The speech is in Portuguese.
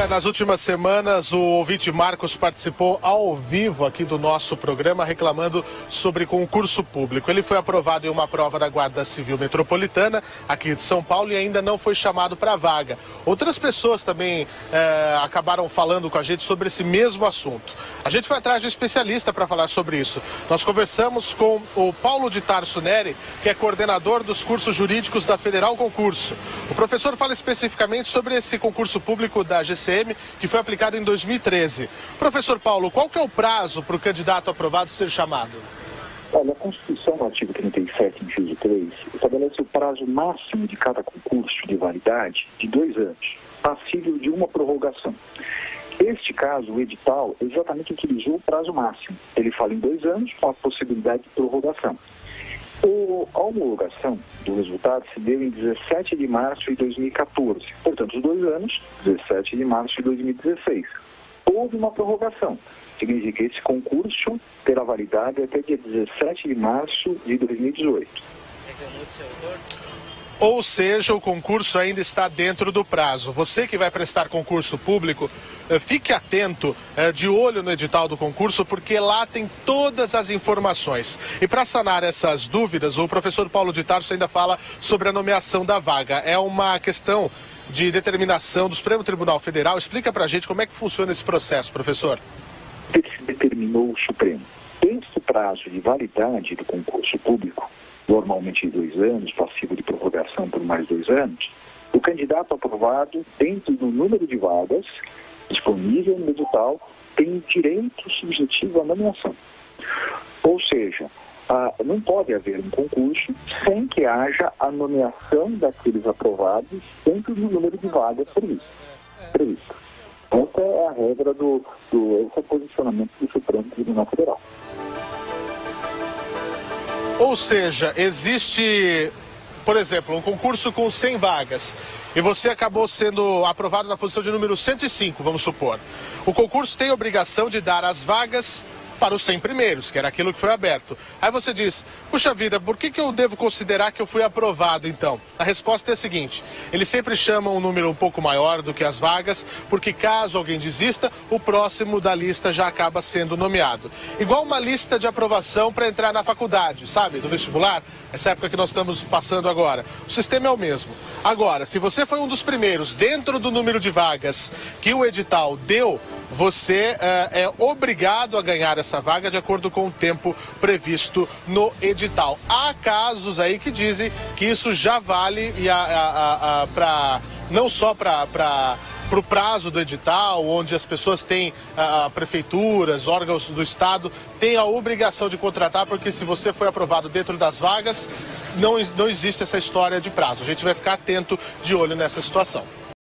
Olha, nas últimas semanas, o ouvinte Marcos participou ao vivo aqui do nosso programa reclamando sobre concurso público. Ele foi aprovado em uma prova da Guarda Civil Metropolitana, aqui de São Paulo, e ainda não foi chamado para vaga. Outras pessoas também eh, acabaram falando com a gente sobre esse mesmo assunto. A gente foi atrás de um especialista para falar sobre isso. Nós conversamos com o Paulo de Tarso Neri, que é coordenador dos cursos jurídicos da Federal Concurso. O professor fala especificamente sobre esse concurso público da Que foi aplicado em 2013. Professor Paulo, qual que é o prazo para o candidato aprovado ser chamado? Olha, a Constituição, no artigo 37, inciso 3, estabelece o prazo máximo de cada concurso de validade de dois anos, passível de uma prorrogação. Este caso, o edital, exatamente utilizou o prazo máximo. Ele fala em dois anos com a possibilidade de prorrogação. A homologação do resultado se deu em 17 de março de 2014, portanto, os dois anos, 17 de março de 2016. Houve uma prorrogação, significa que esse concurso terá validade até dia 17 de março de 2018. Ou seja, o concurso ainda está dentro do prazo. Você que vai prestar concurso público, eh, fique atento, eh, de olho no edital do concurso, porque lá tem todas as informações. E para sanar essas dúvidas, o professor Paulo de Tarso ainda fala sobre a nomeação da vaga. É uma questão de determinação do Supremo Tribunal Federal. Explica para a gente como é que funciona esse processo, professor. Se determinou o Supremo. Este prazo de validade do concurso público normalmente dois anos, passivo de prorrogação por mais dois anos, o candidato aprovado, dentro do número de vagas disponível no edital, tem direito subjetivo à nomeação. Ou seja, não pode haver um concurso sem que haja a nomeação daqueles aprovados dentro do número de vagas previsto. Essa é a regra do, do é posicionamento do Supremo Tribunal Federal. Ou seja, existe, por exemplo, um concurso com 100 vagas e você acabou sendo aprovado na posição de número 105, vamos supor. O concurso tem obrigação de dar as vagas para os 100 primeiros, que era aquilo que foi aberto. Aí você diz, puxa vida, por que, que eu devo considerar que eu fui aprovado então? A resposta é a seguinte: eles sempre chamam um número um pouco maior do que as vagas, porque caso alguém desista, o próximo da lista já acaba sendo nomeado. Igual uma lista de aprovação para entrar na faculdade, sabe, do vestibular, essa época que nós estamos passando agora. O sistema é o mesmo. Agora, se você foi um dos primeiros dentro do número de vagas que o edital deu, você uh, é obrigado a ganhar essa vaga de acordo com o tempo previsto no edital. Há casos aí que dizem que isso já vale para não só para para o prazo do edital, onde as pessoas têm, a, prefeituras, órgãos do Estado, têm a obrigação de contratar, porque se você foi aprovado dentro das vagas, não, não existe essa história de prazo. A gente vai ficar atento de olho nessa situação.